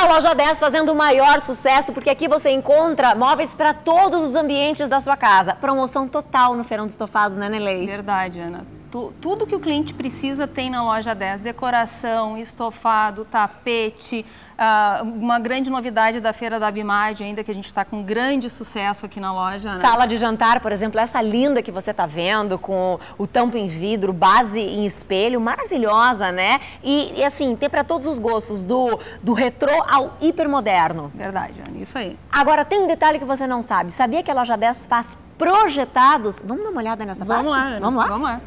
A loja 10 fazendo o maior sucesso, porque aqui você encontra móveis para todos os ambientes da sua casa. Promoção total no Feirão de Estofados, né, Nelei? Verdade, Ana. Tu, tudo que o cliente precisa tem na loja 10. Decoração, estofado, tapete. Uh, uma grande novidade da Feira da Abimad ainda, que a gente está com grande sucesso aqui na loja. Né? Sala de jantar, por exemplo, essa linda que você está vendo, com o tampo em vidro, base em espelho, maravilhosa, né? E, e assim, tem para todos os gostos, do, do retrô ao hipermoderno. Verdade, Ana, isso aí. Agora, tem um detalhe que você não sabe. Sabia que a loja 10 faz projetados? Vamos dar uma olhada nessa Vamos parte? Lá, Ana. Vamos lá? Vamos lá.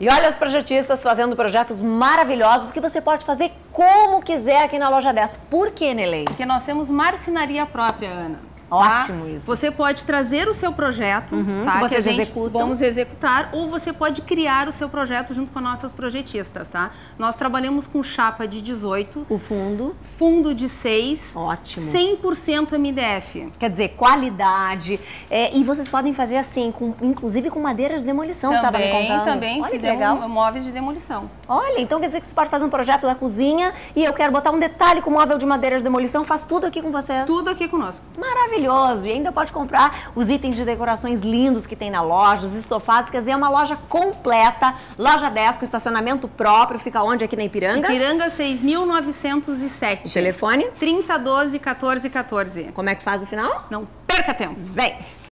E olha os projetistas fazendo projetos maravilhosos que você pode fazer como quiser aqui na loja 10. Por que, Nelei? Porque nós temos marcenaria própria, Ana. Ótimo tá? isso. Você pode trazer o seu projeto, uhum, tá? Que vocês que a gente executam. vamos executar, ou você pode criar o seu projeto junto com nossas projetistas, tá? Nós trabalhamos com chapa de 18. O fundo? Fundo de 6. Ótimo. 100% MDF. Quer dizer, qualidade. É, e vocês podem fazer assim, com, inclusive com madeiras de demolição, também, estava me contando. Também, Olha fizemos legal. móveis de demolição. Olha, então quer dizer que você pode fazer um projeto da cozinha e eu quero botar um detalhe com móvel de madeira de demolição, faz tudo aqui com vocês. Tudo aqui conosco. Maravilhoso. E ainda pode comprar os itens de decorações lindos que tem na loja, os estofados, quer dizer, é uma loja completa, loja 10 com estacionamento próprio, fica onde aqui na Ipiranga? Ipiranga 6.907. O telefone? 3012 1414. Como é que faz o final? Não perca tempo. Vem!